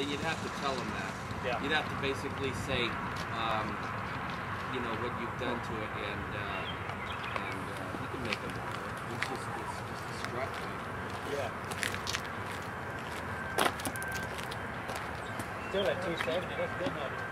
then you'd have to tell them that. Yeah. You'd have to basically say, um, you know, what you've done to it, and uh, and uh, you can make them water. It's just it's just strut. Yeah. Still at 270, that's good enough.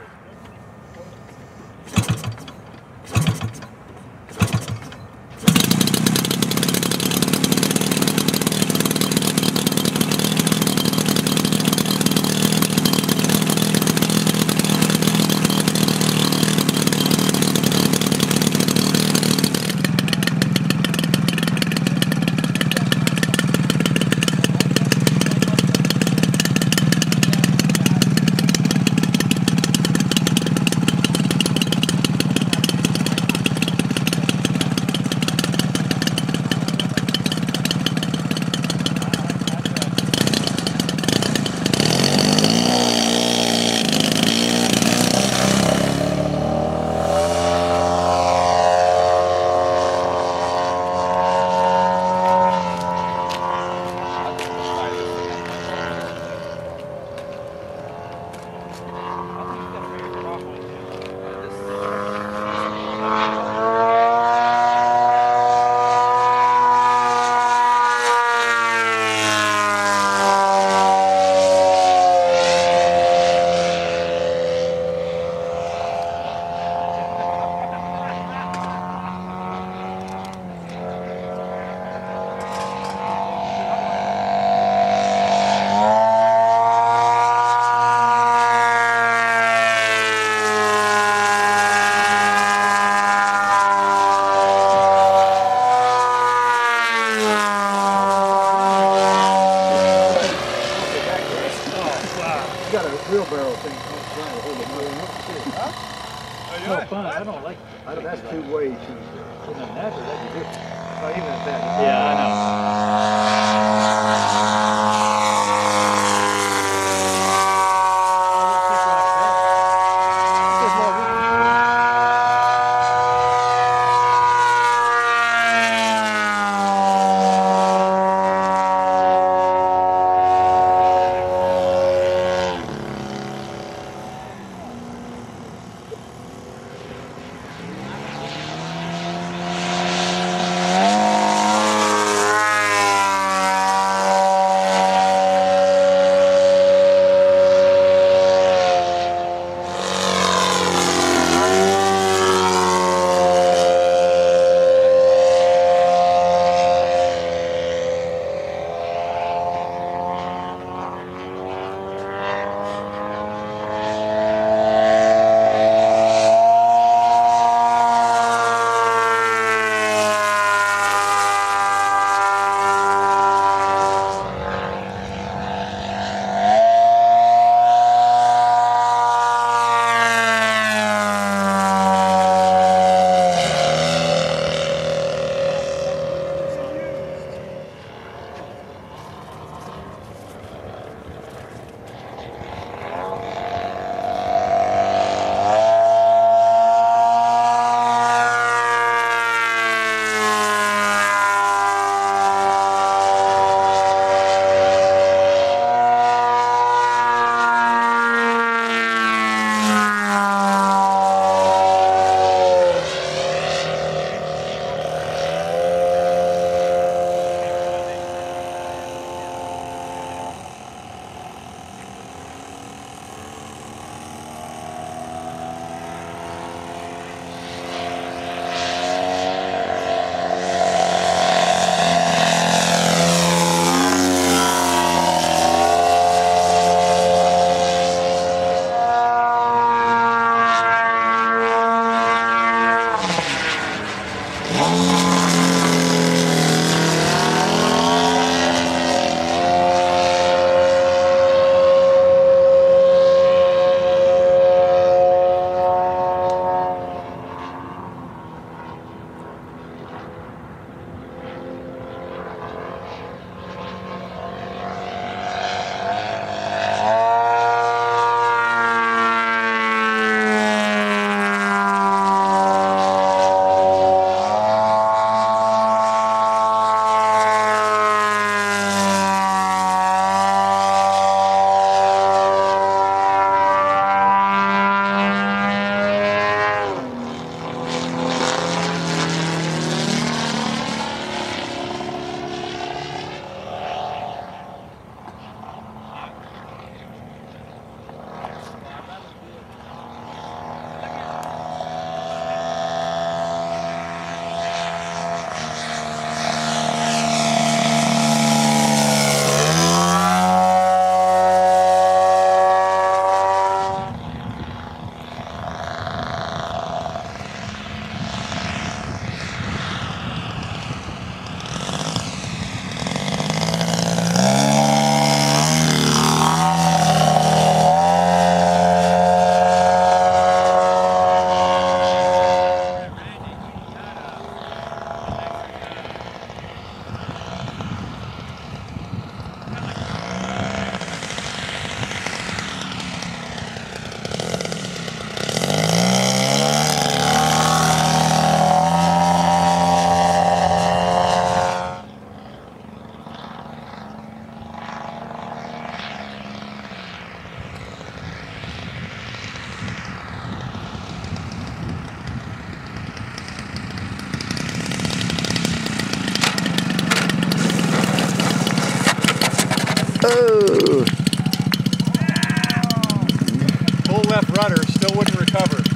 No fun. I don't like I don't- That's too way too. putting a napper. That'd be good. Not even at that. Yeah, I know. Oh, Full left rudder, still wouldn't recover.